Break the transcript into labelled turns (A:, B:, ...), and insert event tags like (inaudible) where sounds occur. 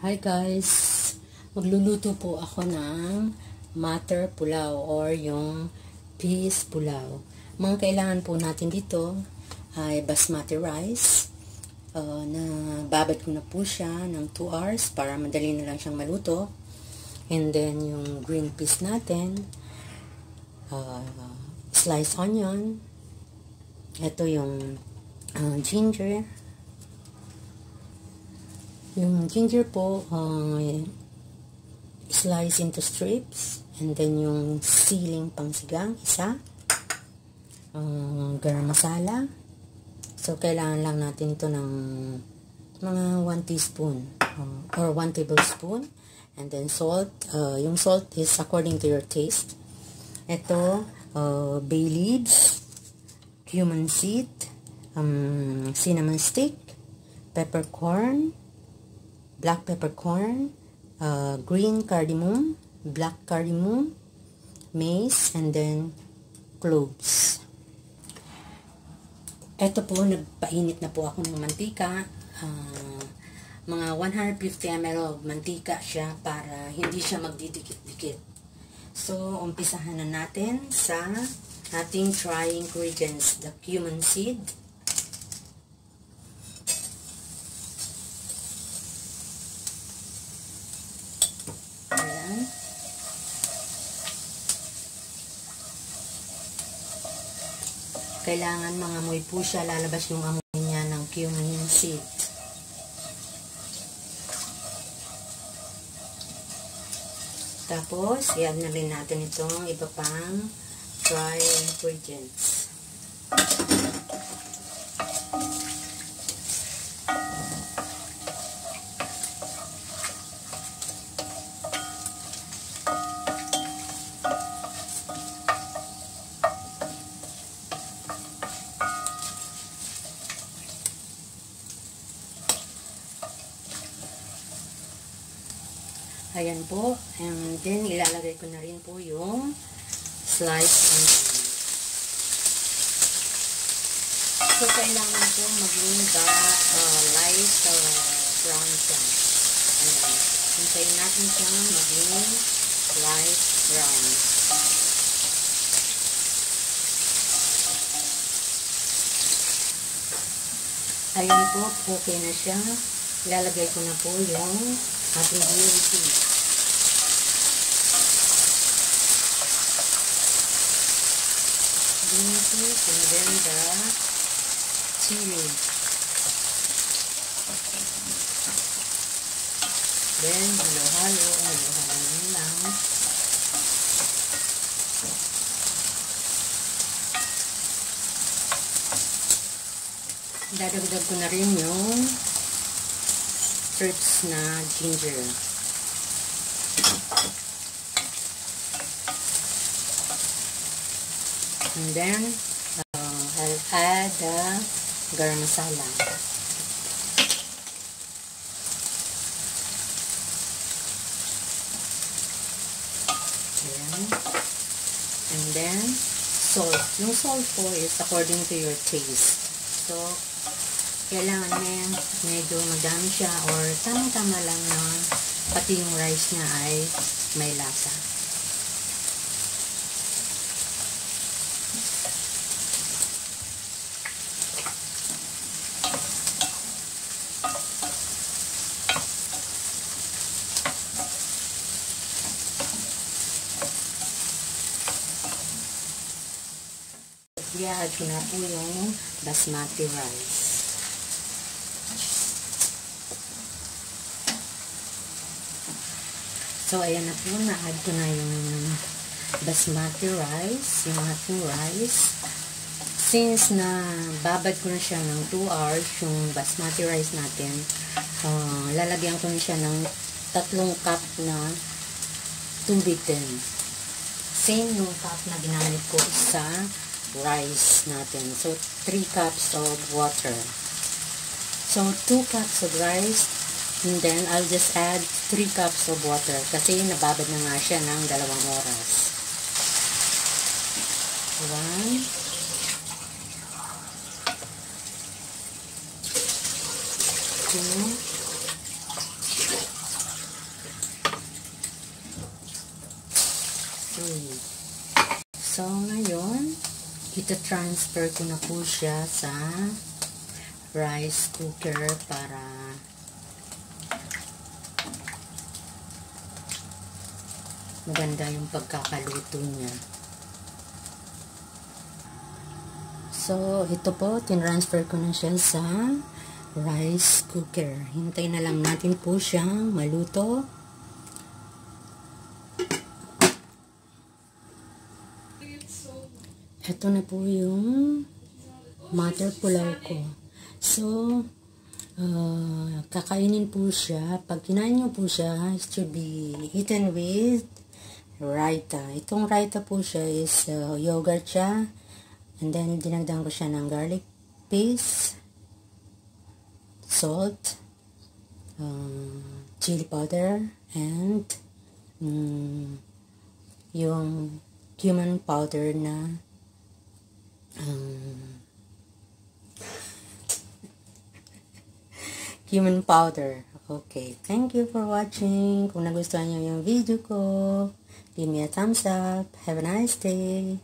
A: Hi guys! Magluluto po ako ng matter pulaw or yung peas pulaw. Mga kailangan po natin dito ay basmati rice uh, na babad ko na po siya ng 2 hours para madali na lang siyang maluto. And then yung green peas natin, uh, sliced onion, ito yung uh, ginger, yung ginger po, uh, slice into strips. And then yung siling pangsigang, isa. Uh, garam masala. So, kailangan lang natin to ng mga 1 teaspoon uh, or 1 tablespoon. And then salt. Uh, yung salt is according to your taste. Ito, uh, bay leaves, cumin seed, um, cinnamon stick, peppercorn, black peppercorn, uh, green cardamom, black cardamom, mace, and then cloves. Ito po, nagpainit na po ako ng mantika. Uh, mga 150 ml of mantika siya para hindi siya magdidikit-dikit. So, umpisahan na natin sa ating dry ingredients. The cumin seed, Kailangan mga amoy po siya, lalabas yung amoy niya ng cumin seed. Tapos, i-add na rin natin itong iba pang dry ingredients. Ayan po. And then, ilalagay ko na rin po yung sliced onion. So, kailangan po maging da, uh, light uh, brown siya. Ayan. Hintayin natin siyang maging light brown. Ayan po, okay na siya. Ilalagay ko na po yung ating green tea. Green tea and then the chili. Then, halo-halo, halo-halo lang. Dadagdag ko na rin yung strips na ginger. And then, uh, I'll add the garam masala. Ayan. And then, salt. Yung salt po is according to your taste. So, kailangan niya medyo madami siya or tamang-tama lang na pati yung rice niya ay may lasa. i-add ko na po yung basmati rice. So, ayan na po, na-add ko na yung basmati rice, yung ating rice. Since na babad ko na siya ng 2 hours, yung basmati rice natin, uh, lalagyan ko na siya ng tatlong cup na tubig din. Same yung cup na ginamit ko sa rice natin. So, 3 cups of water. So, 2 cups of rice, And then, I'll just add 3 cups of water kasi nababad na nga siya ng dalawang oras. 1 2 3 So, ngayon, ita-transfer ko na po siya sa rice cooker para maganda yung pagkakaluto niya. So, ito po, tinransfer ko na siya sa rice cooker. Hintay na lang natin po siyang maluto. Ito na po yung mother pulaw ko. So, uh, kakainin po siya. Pag kinain nyo po siya, it should be eaten with raita. Itong raita po siya is uh, yogurt siya. And then, dinagdagan ko siya ng garlic paste, salt, um, chili powder, and um, yung cumin powder na um, (laughs) cumin powder. Okay. Thank you for watching. Kung nagustuhan niyo yung video ko, give me a thumbs up. Have a nice day.